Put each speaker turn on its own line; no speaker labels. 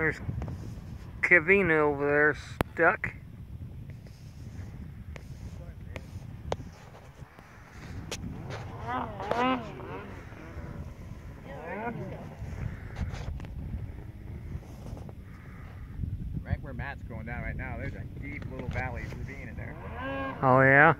There's Kavina over there stuck.
Right where Matt's going down right now, there's a deep little valley ravine in there.
Oh yeah?